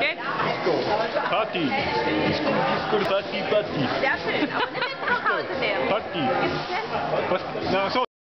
Geht? Party. Disco, Party, Party. Sehr schön. Aber nimm jetzt nach Hause, der. Party. Was? Na, so.